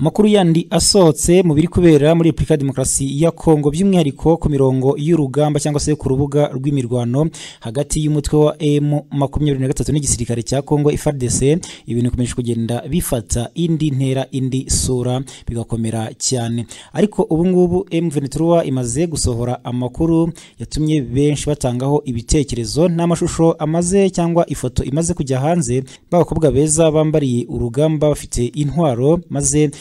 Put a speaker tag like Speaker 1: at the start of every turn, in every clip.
Speaker 1: Amakuru yandi asohotse mu biri kubera muri Repubulika ya Demokarasi ya Kongo by'umwihariko ku mirongo y'urugamba cyangwa se ku rubuga rw'imirwano hagati y'umutwe wa M23 n'igisirikare cya Kongo FARDC ibintu bikomeje kugenda bifata indi ntera indi sura bigakomera cyane. Ariko ubu ngubu M23 imaze gusohora amakuru yatumye benshi batangaho ibitekerezo n'amashusho amaze cyangwa ifoto imaze kujya hanze b'abakobwa beza bambariye urugamba bafite intwaro maze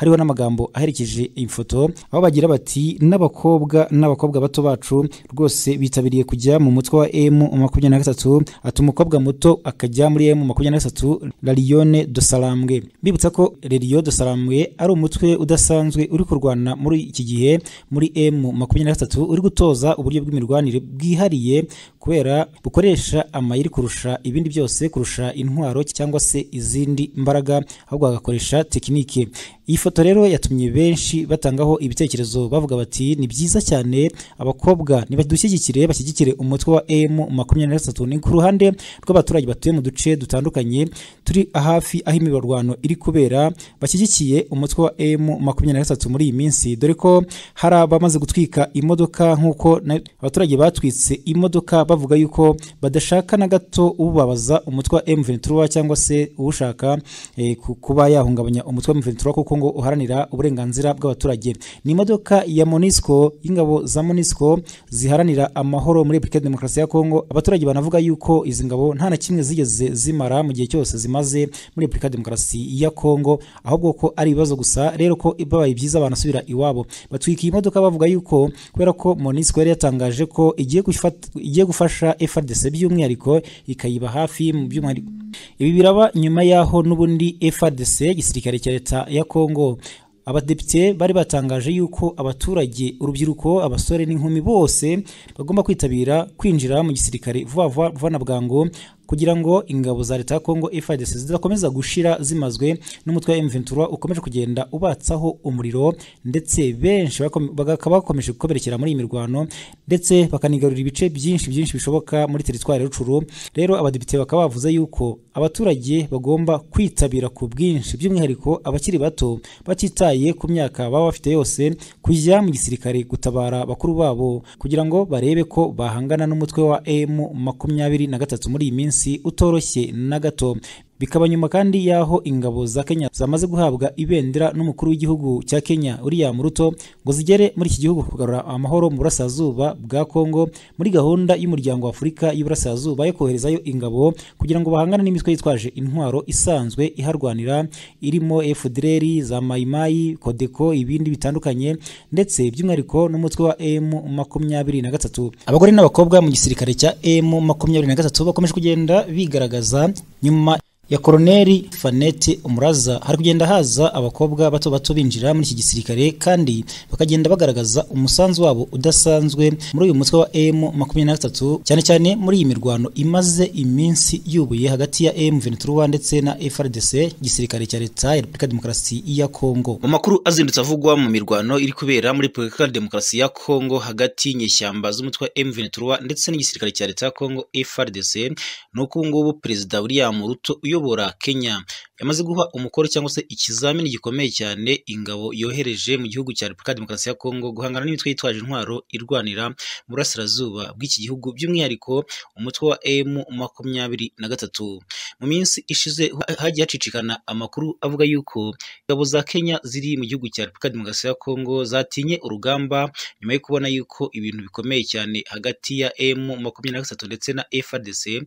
Speaker 1: hariho n'amagambo aherekeje ifoto aho bagira bati n'abakobwa n'abakobwa bato bacu rwose bitabiriye kujya mu mutwe wa M23 ati umukobwa muto akajya muri M23 La Lione de Salambwe bibutsa ko Lelio de Salambwe ari umutwe udasanzwe uri kurwana muri iki gihe muri M23 uri gutoza uburyo bw'imirwanire bwihariye kubera bukoresha amayeri kurusha ibindi byose kurusha intwaro cyangwa se izindi mbaraga ahubwo bagakoresha tekinike. Iyi foto rero yatumye benshi batangaho ibitekerezo bavuga bati ni byiza cyane abakobwa nibadushyigikire bashyigikire umutwe wa M23 ni ku ruhande rw'abaturage batuye mu duce dutandukanye turi hafi aho imirwano iri kubera bashyigikiye umutwe wa M23 muri iyi minsi. Dore ko hari abamaze gutwika imodoka nk'uko abaturage batwitse imodoka bavuga yuko badashaka na gato ubabaza umutwe wa M23 cyangwa se ushaka eh, kuba yahungabanya umutwe wa M23 kuko ngo uharanira uburenganzira bw'abaturage. Ni imodoka ya Monisco y'ingabo za Monisco ziharanira amahoro muri Repubulika ya Demokarasi ya Kongo abaturage banavuga yuko izi ngabo nta na kimwe zigeze zimara mu gihe cyose zimaze muri Repubulika ya Demokarasi ya Kongo ahubwo ko ari ibibazo gusa. Rero ko babaye byiza banasubira iwabo. Batwika iyi modoka bavuga yuko kubera ko Monisco yari yatangaje ko igiye gufasha FARDC by'umwihariko ikayiba hafi mu by'umwihariko ibi biraba nyuma yaho n'ubundi FARDC igisirikare cya leta ya Kongo abadepite bari batangaje yuko abaturage urubyiruko abasore n'inkumi bose bagomba kwitabira kwinjira mu gisirikare vuba vuba bwangu. Kugira ngo ingabo za leta ya Kongo FARDC zidakomeza gushira zimazwe n'umutwe wa M23 ukomeje kugenda ubatsaho umuriro ndetse benshi bakaba bakomeje gukomerekera muri iyi mirwano ndetse bakanigarurira ibice byinshi byinshi bishoboka muri teritwari y'Ucuru rero abadepite bakaba bavuze yuko abaturage bagomba kwitabira ku bwinshi by'umwihariko abakiri bato batitaye ku myaka baba bafite yose kujya mu gisirikare gutabara bakuru babo kugira ngo barebe ko bahangana n'umutwe wa M23 muri iyi minsi. Utoroshye na gato bikaba nyuma kandi y'aho ingabo za Kenya zamaze guhabwa ibendera n'umukuru w'igihugu cya Kenya William Ruto ngo zigere muri iki gihugu kugarura amahoro mu burasirazuba bwa Kongo muri gahunda y'umuryango wa Afurika y'Iburasirazuba yo koherezayo ingabo kugira ngo bahangane n'imitwe yitwaje intwaro isanzwe iharwanira irimo FDLR za Maimai Kodeko ibindi bitandukanye ndetse by'umwihariko n'umutwe wa M23 abagore n'abakobwa mu gisirikare cya M23 bakomeje kugenda bigaragaza nyuma ya koroneri Fanete Umuraza. Hari kugenda haza abakobwa bato bato binjira muri iki gisirikare kandi bakagenda bagaragaza umusanzu wabo udasanzwe muri uyu mutwe wa M23 cyane cyane muri iyi mirwano imaze iminsi yubuye hagati ya M23 ndetse na FARDC gisirikare cya leta ya Repubulika Demokarasi ya Kongo
Speaker 2: mu makuru azindutse avugwa mu mirwano iri kubera muri Repubulika Demokarasi ya Kongo hagati y'inyeshyamba z'umutwe wa M23 ndetse n'igisirikare cya leta ya Kongo FARDC nuko ubu ngubu perezida William Ruto uyobora Kenya. Yamaze guha umukoro cyangwa se ikizamini gikomeye cyane ingabo yohereje mu gihugu cya Repubulika Demokarasi ya Kongo guhangana n'imitwe yitwaje intwaro irwanira mu burasirazuba bw'iki gihugu by'umwihariko umutwe wa M makumyabiri na gatatu. Mu minsi ishize hagiye hacicikana amakuru avuga yuko ingabo za Kenya ziri mu gihugu cya Repubulika Demokarasi ya Kongo zatinye urugamba nyuma yo kubona yuko ibintu bikomeye cyane hagati ya M makumyabiri na gatatu ndetse na FARDC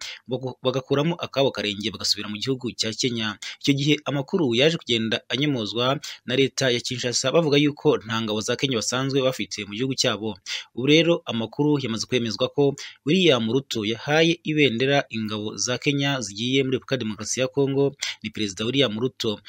Speaker 2: bagakuramo akabo karenge bagasubira mu gihugu cya Kenya. Icyo gihe amakuru yaje kugenda anyemozwa na leta ya Kinshasa bavuga yuko nta ngabo za Kenya basanzwe bafite mu gihugu cyabo. Ubu rero amakuru yamaze kwemezwa ko William Ruto yahaye ibendera ingabo za Kenya zigiye muri Repubulika Demokarasi ya Kongo ni perezida William Ruto.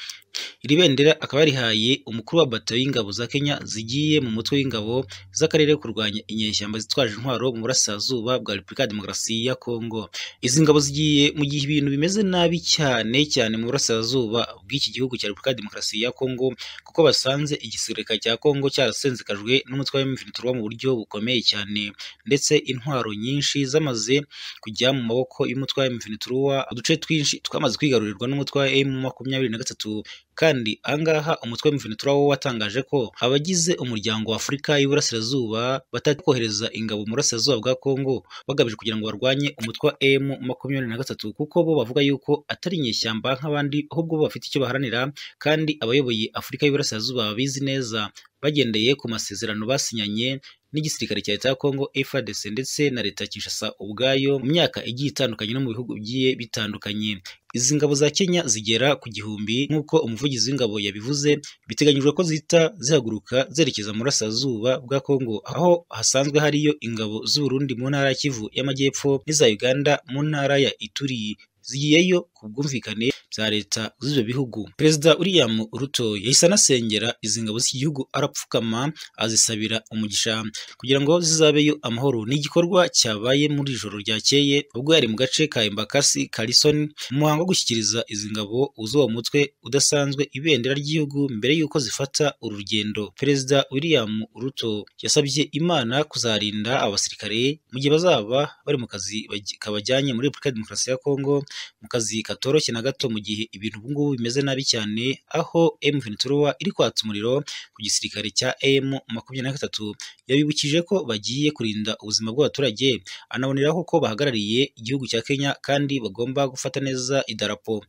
Speaker 2: Iri bendera akaba yarihaye umukuru wa bato y'ingabo za Kenya zigiye mu mutwe w'ingabo z'akarere kurwanya inyeshyamba zitwaje intwaro mu burasirazuba bwa Repubulika ya Demokarasi ya Kongo izi ngabo zigiye mu gihe ibintu bimeze nabi cyane cyane mu burasirazuba bw'iki gihugu cya Repubulika ya Demokarasi ya Kongo kuko basanze igisirikare cya Kongo cyarasenzekajwe n'umutwe wa M23 mu buryo bukomeye cyane. Ndetse intwaro nyinshi zamaze kujya mu maboko y'umutwe wa M23 uduce twinshi twamaze kwigarurirwa n'umutwe wa M23 kandi ahangaha umutwe wa M23 wo watangaje ko abagize umuryango wa Afurika y'Iburasirazuba batakohereza ingabo mu burasirazuba bwa Kongo bagamije kugira ngo barwanye umutwe wa M makumyabiri na gatatu kuko bo bavuga yuko atari inyeshyamba nk'abandi ahubwo bo bafite icyo baharanira kandi abayoboye Afurika y'Iburasirazuba babizi neza. Bagendeye ku masezerano basinyanye n'igisirikare cya leta ya Kongo FARDC ndetse na leta ya Kinshasa ubwayo mu myaka igiye itandukanye no mu bihugu bigiye bitandukanye. Izi ngabo za Kenya zigera ku gihumbi nk'uko umuvugizi w'ingabo yabivuze biteganyijwe ko zihita zihaguruka zerekeza mu burasirazuba bwa Kongo aho hasanzwe hariyo ingabo z'u Burundi mu ntara ya Kivu y'Amajyepfo n'iza Uganda mu ntara ya Ituri. Zigiyeyo ku bwumvikane bya leta z'ibyo bihugu. Perezida William Ruto yahise anasengera izi ngabo z'iki gihugu arapfukama azisabira umugisha kugira ngo zizabeyo amahoro. Ni igikorwa cyabaye muri ijoro ryakeye ubwo yari mu gace ka Embakasi Kalison mu muhango wo gushyikiriza izi ngabo uzuwo mutwe udasanzwe ibendera ry'igihugu mbere y'uko zifata urugendo. Perezida William Ruto yasabye Imana kuzarinda abasirikare mu gihe bazaba bari mu kazi kabajyanye muri Repubulika ya Demokarasi ya Kongo mu kazi katoroshye na gato mu gihe ibintu ubu ngubu bimeze nabi cyane aho M23 iri kwatsa umuriro ku gisirikare cya M makumyabiri na gatatu. Yabibukije ko bagiye kurinda ubuzima bw'abaturage anaboneraho ko bahagarariye igihugu cya Kenya kandi bagomba gufata neza idarapo.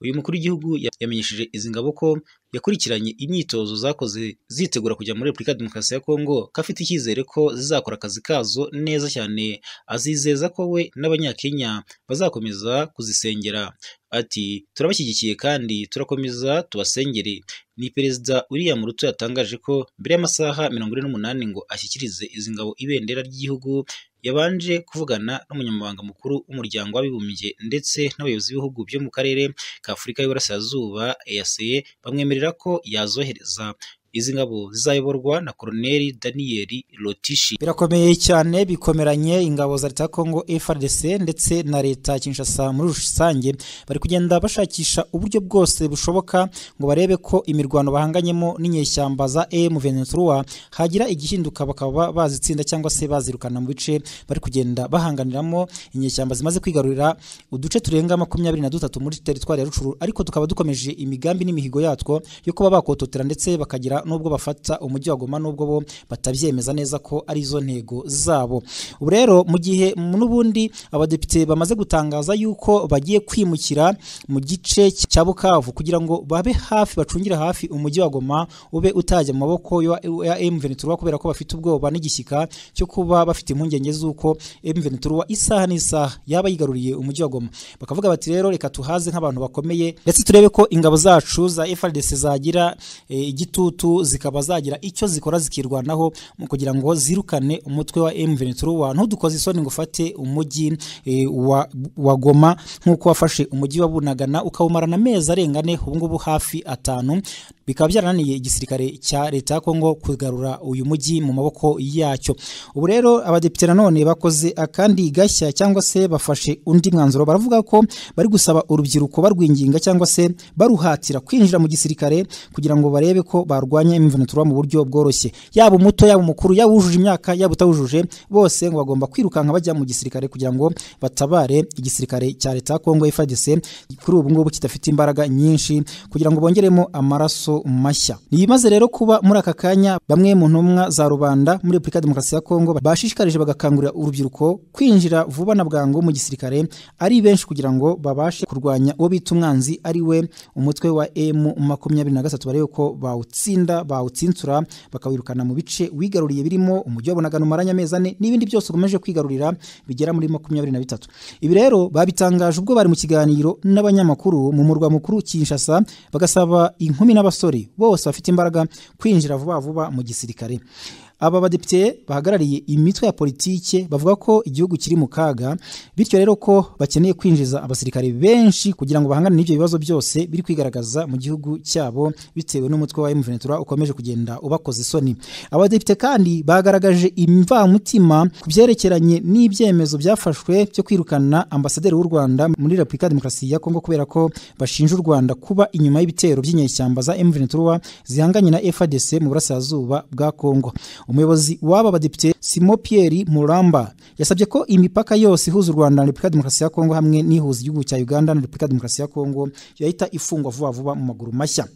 Speaker 2: Uyu mukuru w'igihugu yamenyesheje izi ngabo ko yakurikiranye imyitozo zakoze zitegura kujya muri Repubulika ya Demokarasi ya Kongo ko afite icyizere ko zizakora akazi kazo neza cyane azizeza ko we n'abanyakenya bazakomeza kuzisengera. Ati turabashyigikiye kandi turakomeza tubasengere. Ni perezida William Ruto yatangaje ko mbere y'amasaha mirongo ine n'umunani ngo ashyikirize izi ngabo ibendera ry'igihugu yabanje kuvugana n'umunyamabanga mukuru w'umuryango w'abibumbye ndetse n'abayobozi b'ibihugu byo mu karere ka Afurika y'Iburasirazuba EAC bamwemerera ko yazohereza izi ngabo zizayoborwa na Colonel Daniel Lotishi
Speaker 1: birakomeye cyane bikomeranye ingabo za leta ya Kongo FARDC ndetse na leta ya Kinshasa muri rusange. Bari kugenda bashakisha uburyo bwose bushoboka ngo barebe ko imirwano bahanganyemo n'inyeshyamba za M23 hagira igihinduka bakaba bazitsinda cyangwa se bazirukana mu bice bari kugenda bahanganiramo. Inyeshyamba zimaze kwigarurira uduce turenga makumyabiri na dutatu muri teritwari ya Rucuru ariko tukaba dukomeje imigambi n'imihigo yatwo yo kuba bakototera ndetse bakagira bakora nubwo bafata umujyi wa Goma nubwo bo batabyemeza neza ko ari zo ntego zabo. Ubu rero mu gihe n'ubundi abadepite bamaze gutangaza yuko bagiye kwimukira mu gice cya Bukavu kugira ngo babe hafi bacungire hafi umujyi wa Goma ube utajya mu maboko ya M23 kubera ko bafite ubwoba n'igishyika cyo kuba bafite impungenge z'uko M23 isaha n'isaha yaba yigaruriye umujyi wa Goma. Bakavuga bati rero reka tuhaze nk'abantu bakomeye ndetse turebe ko ingabo zacu za FARDC zagira eh, igitutu M23 zikaba zagira icyo zikora zikirwanaho mu kugira ngo zirukane umutwe wa M23 wa ntudukoze isoni ngo ufate umujyi e, eh, wa, wa Goma. Nk'uko wafashe umujyi wa Bunagana ukawumarana amezi arenga ne ubu ngubu hafi atanu. Bikaba byarananiye igisirikare cya leta ya Kongo kugarura uyu mujyi mu maboko yacyo. Ubu rero abadepite nanone bakoze akandi gashya cyangwa se bafashe undi mwanzuro. Baravuga ko bari gusaba urubyiruko barwinginga cyangwa se baruhatira kwinjira mu gisirikare kugira ngo barebe ko barwana barwanya M23 mu buryo bworoshye. Yaba umuto yaba umukuru yaba wujuje imyaka yaba utawujuje bose ngo bagomba kwirukanka bajya mu gisirikare kugira ngo batabare igisirikare cya leta ya Kongo FARDC kuri ubu ngubu kidafite imbaraga nyinshi kugira ngo bongeremo amaraso mashya. Nibimaze rero kuba muri aka kanya bamwe mu ntumwa za rubanda muri Repubulika ya Demokarasi ya Kongo bashishikarije bagakangurira urubyiruko kwinjira vuba na bwangu mu gisirikare ari benshi kugira ngo babashe kurwanya uwo bita umwanzi ari we umutwe wa M makumyabiri na gatatu barebe ko bawutsinda. Bawutsinsura bakawirukana mu bice wigaruriye birimo umujyi wa Bunagana umaranye amezi ane n'ibindi byose ukomeje kwigarurira bigera muri makumyabiri na bitatu. Ibi rero babitangaje ubwo bari mu kiganiro n'abanyamakuru mu murwa mukuru Kinshasa bagasaba inkumi n'abasore bose bafite imbaraga kwinjira vuba vuba mu gisirikare. Aba badepite bahagarariye imitwe ya politike bavuga ko igihugu kiri mu kaga bityo rero ko bakeneye kwinjiza abasirikare benshi kugira ngo bahangane n'ibyo bibazo byose biri kwigaragaza mu gihugu cyabo bitewe n'umutwe wa M23 ukomeje kugenda ubakoza isoni. Abadepite kandi bagaragaje imvamutima ku byerekeranye n'ibyemezo byafashwe byo kwirukana ambasaderi w'u Rwanda muri Repubulika ya Demokarasi ya Kongo kubera ko bashinja u Rwanda kuba inyuma y'ibitero by'inyeshyamba za M23 zihanganye na FARDC mu burasirazuba bwa Kongo. Umuyobozi w'aba badepite Simo Pierre Muramba yasabye ko imipaka yose ihuza u Rwanda na Repubulika Demokarasi ya Kongo hamwe n'ihuza igihugu cya Uganda na Repubulika Demokarasi ya Kongo yahita ifungwa vuba vuba mu maguru mashya.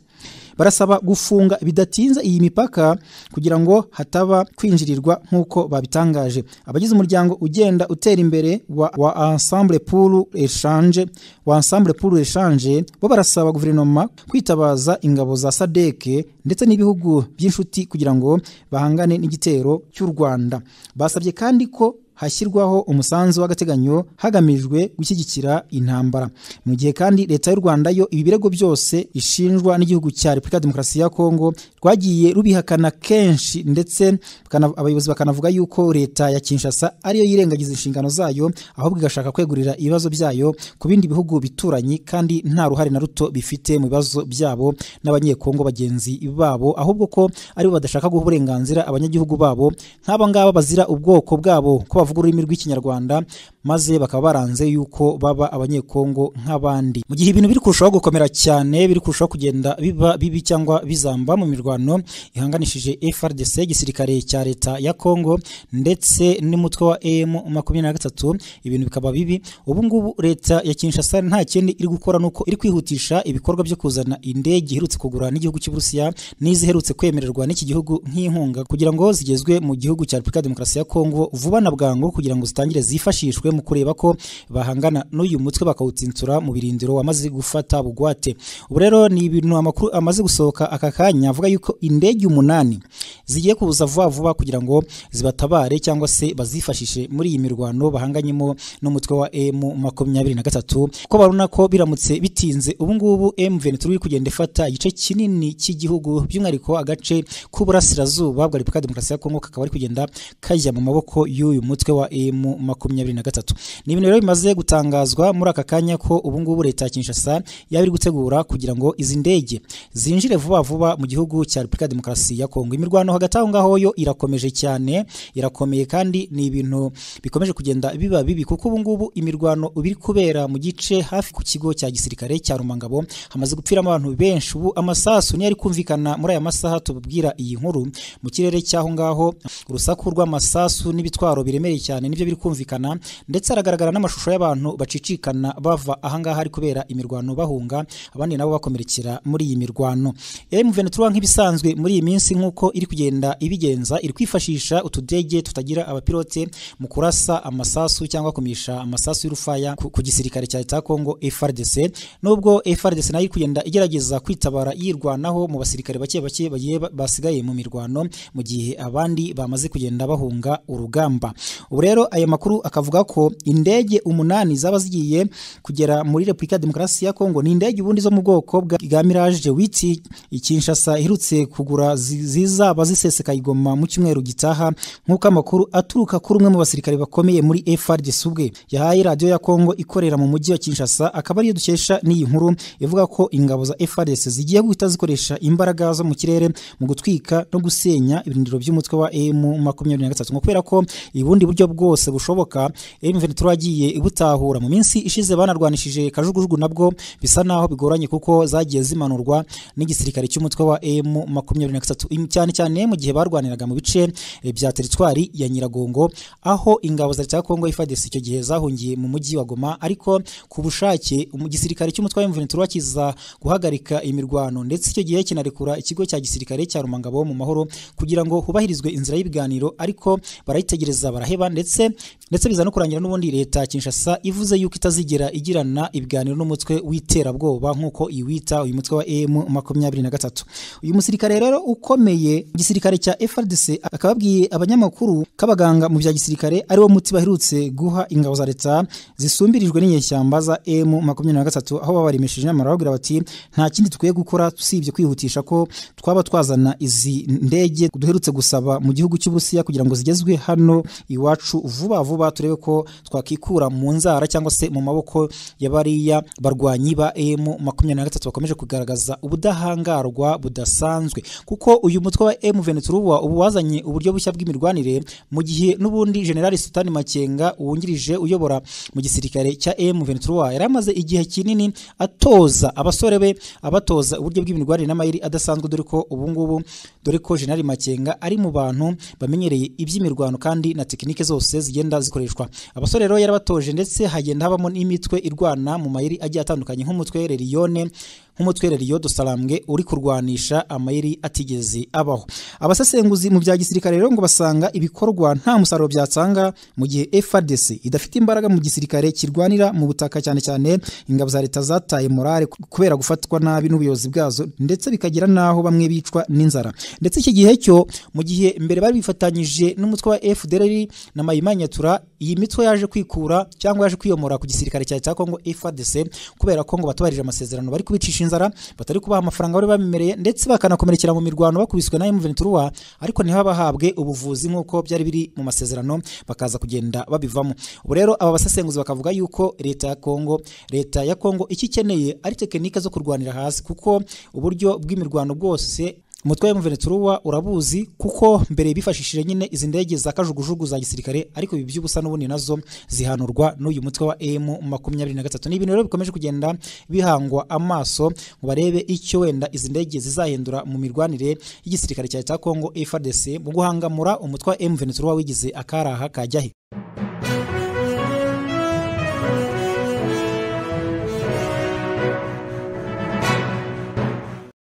Speaker 1: Barasaba gufunga bidatinze iyi mipaka kugira ngo hataba kwinjirirwa nk'uko babitangaje. Abagize umuryango ugenda utera imbere wa, wa ensemble pour échange wa ensemble pour échange bo barasaba guverinoma kwitabaza ingabo za sadeke ndetse n'ibihugu by'inshuti kugira ngo bahangane n'igitero cy'u Rwanda. Basabye kandi ko hashyirwaho umusanzu w'agateganyo hagamijwe gushyigikira intambara mu gihe kandi leta y'u Rwanda yo ibi birego byose ishinjwa n'igihugu cya Repubulika Demokarasi ya Kongo rwagiye rubihakana kenshi ndetse abayobozi bakanavuga yuko leta ya Kinshasa ariyo yirengagiza inshingano zayo ahubwo igashaka kwegurira ibibazo byayo ku bindi bihugu bituranyi kandi nta ruhare na ruto bifite mu bibazo byabo n'abanyekongo bagenzi babo ahubwo ko ari bo badashaka guha uburenganzira abanyagihugu babo nk'aba ngaba bazira ubwoko bwabo ko bavuga ururimi rw'ikinyarwanda maze bakaba baranze yuko baba abanyekongo nk'abandi. Mu gihe ibintu biri kurushaho gukomera cyane biri kurushaho kugenda biba bibi cyangwa bizamba mu mirwano ihanganishije FRDC igisirikare cya leta ya Kongo ndetse n'umutwe wa M makumyabiri na gatatu ibintu bikaba bibi. Ubu ngubu leta ya Kinshasa nta kindi iri gukora nuko iri kwihutisha ibikorwa byo kuzana indege iherutse kugura n'igihugu cy'Uburusiya n'iziherutse kwemererwa n'iki gihugu nk'inkunga kugira ngo zigezwe mu gihugu cya Repubulika Demokarasi ya Kongo vuba na bwangu kugira ngo zitangire zifashishwe mu kureba ko bahangana n'uyu mutwe bakawutsintura mu birindiro wamaze gufata bugwate. Ubu rero ni ibintu amakuru amaze gusohoka aka kanya avuga yuko indege umunani zigiye kuza vuba vuba kugira ngo zibatabare cyangwa se bazifashishe muri iyi mirwano bahanganyemo n'umutwe wa M makumyabiri na gatatu. Ko baruna ko biramutse bitinze ubu ngubu M23 iri kugenda ifata igice kinini cy'igihugu by'umwihariko agace k'uburasirazuba bwa Repubulika Demokarasi ya Kongo kakaba ari kugenda kajya mu maboko y'uyu mutwe wa M makumyabiri na gatatu. Ni ibintu rero bimaze gutangazwa muri aka kanya ko ubu ngubu leta ya Kinshasa yaba iri gutegura kugira ngo izi ndege zinjire vuba vuba mu gihugu cya Repubulika Demokarasi ya Kongo imirwano hagati aho ngaho yo irakomeje cyane irakomeye kandi ni ibintu bikomeje kugenda biba bibi kuko ubu ngubu imirwano biri kubera mu gice hafi ku kigo cya gisirikare cya Rumangabo hamaze gupfiramo abantu benshi. Ubu amasasu niyo ari kumvikana muri aya masaha tubabwira iyi nkuru. Mu kirere cy'aho ngaho urusaku rw'amasasu n'ibitwaro biremereye cyane ni byo biri kumvikana. Ndetse haragaragara n'amashusho y'abantu bacicikana bava ahangaha hari kubera imirwano bahunga abandi nabo bakomerekera muri iyi mirwano. M23 nk'ibisanzwe muri iyi minsi nk'uko iri kugenda ibigenza iri kwifashisha utudege tutagira abapilote mu kurasa amasasu cyangwa kumisha amasasu y'urufaya ku, gisirikare cya Kongo FRDC nubwo FRDC na yo kugenda igerageza kwitabara yirwanaho mu basirikare bake bake bagiye basigaye mu mirwano mu gihe abandi bamaze kugenda bahunga urugamba. Ubu rero aya makuru akavuga ko indege umunani zaba zigiye kugera muri Repubulika Demokarasi ya Kongo. Ni indege ubundi zo mu bwoko bwa Mirage witi Kinshasa iherutse kugura zizaba ziseseka igoma mu cyumweru gitaha nk'uko amakuru aturuka kuri umwe mu basirikare bakomeye muri FARDC ubwe. Yahaye radio ya Kongo ikorera mu mujyi wa Kinshasa akaba ariyo dukesha n'iyi nkuru ivuga ko ingabo za FARDC zigiye guhita zikoresha imbaraga zo mu kirere mu gutwika no gusenya ibirindiro by'umutwe wa M23 ngo kubera ko ibundi buryo bwose bushoboka M23 yagiye ibutahura mu minsi ishize banarwanishije kajugujugu nabwo bisa naho bigoranye kuko zagiye zimanurwa n'igisirikare cy'umutwe wa M23 cyane cyane mu gihe barwaniraga mu bice bya teritwari ya Nyiragongo aho ingabo za leta ya Kongo FARDC icyo gihe zahungiye mu mujyi wa Goma. Ariko ku bushake igisirikare cy'umutwe wa M23 kiza guhagarika imirwano ndetse icyo gihe kinarekura ikigo cya gisirikare cya Rumangabo mu mahoro kugira ngo hubahirizwe inzira y'ibiganiro ariko barayitegereza baraheba ndetse ndetse biza no kurangira n'ubundi leta ya Kinshasa ivuze yuko itazigera igirana ibiganiro n'umutwe w'iterabwoba nk'uko iwita uyu mutwe wa M23 uyu musirikare rero ukomeye igisirikare cya FRDC akababwiye abanyamakuru k'abaganga mu bya gisirikare ari wo muti baherutse guha ingabo za leta zisumbirijwe n'inyeshyamba za M23 aho babaremesheje nyamara babwira bati nta kindi tukwiye gukora usibye kwihutisha ko twaba twazana izi ndege duherutse gusaba mu gihugu cy'Uburusiya kugira ngo zigezwe hano iwacu vuba vuba. Turebe ko twakikura mu nzara cyangwa se mu maboko ya bariya barwanyi ba M23 bakomeje kugaragaza ubudahangarwa budasanzwe. Kuko uyu mutwe wa M23 ubu wazanye uburyo bushya bw'imirwanire mu gihe n'ubundi General Sultani Makenga uwungirije uyobora mu gisirikare cya M23 yari amaze igihe kinini atoza abasore be abatoza uburyo bw'imirwanire n'amayiri adasanzwe dore ko ubu ngubu dore ko General Makenga ari mu bantu bamenyereye iby'imirwano kandi na tekinike zose zigenda zikoreshwa abasore rero yarabatoje ndetse hagenda habamo n'imitwe irwana mu mayiri agiye atandukanye nk'umutwe Lerione nk'umutwe Rio do Salambwe uri kurwanisha amayeri atigeze abaho. Abasesenguzi mu bya gisirikare rero ngo basanga ibikorwa nta musaruro byatanga mu gihe FARDC idafite imbaraga mu gisirikare kirwanira mu butaka cyane cyane ingabo za leta zataye morale kubera gufatwa nabi n'ubuyobozi bwazo ndetse bikagira naho bamwe bicwa n'inzara. Ndetse iki gihe cyo mu gihe mbere bari bifatanyije n'umutwe wa FDLR na Mayimanyatura iyi mitwe yaje kwikura cyangwa yaje kwiyomora ku gisirikare cya Kongo FARDC kubera ko ngo batubarije amasezerano bari kubicisha inzara batari kubaha amafaranga bari babimereye ndetse bakanakomerekera mu mirwano bakubiswe na M23 ariko ntibabahabwe ubuvuzi nk'uko byari biri mu masezerano bakaza kugenda babivamo. Ubu rero aba basesenguzi bakavuga yuko leta ya Kongo leta ya Kongo icyo ikeneye ari tekinike zo kurwanira hasi kuko uburyo bw'imirwano bwose umutwe wa M23 urabuzi kuko mbere bifashishije nyine izi ndege za kajugujugu za gisirikare ariko ibi by'ubusa n'ubundi na zo zihanurwa n'uyu mutwe wa M23 ni ibintu rero bikomeje kugenda bihangwa amaso ngo barebe icyo wenda izi ndege zizahindura mu mirwanire y'igisirikare cya Kongo FARDC mu guhangamura umutwe wa M23 wigize akaraha kajyahe